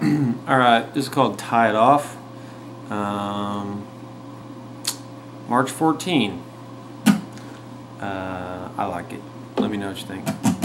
Alright, this is called Tie It Off. Um, March 14. Uh, I like it. Let me know what you think.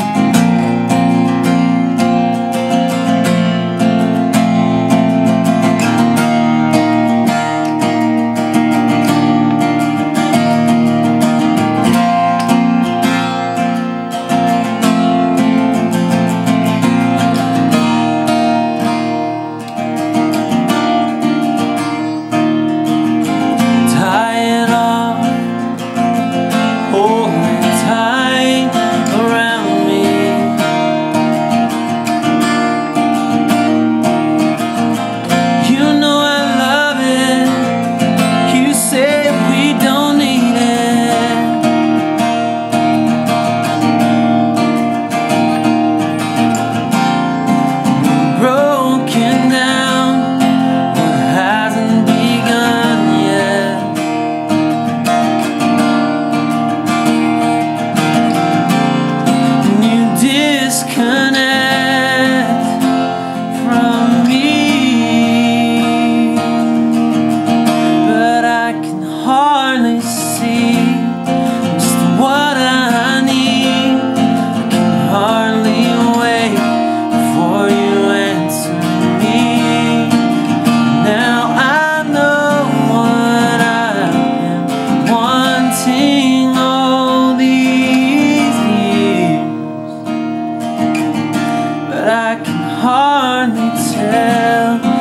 I can hardly tell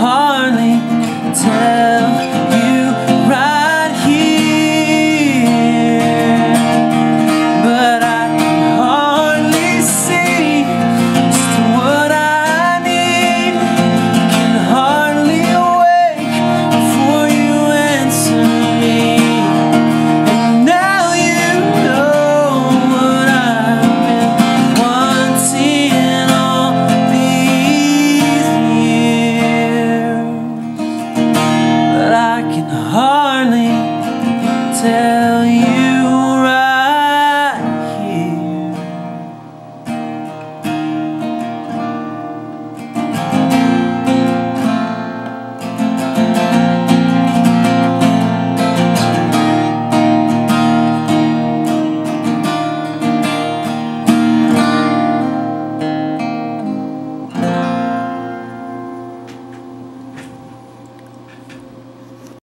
hardly tell. tell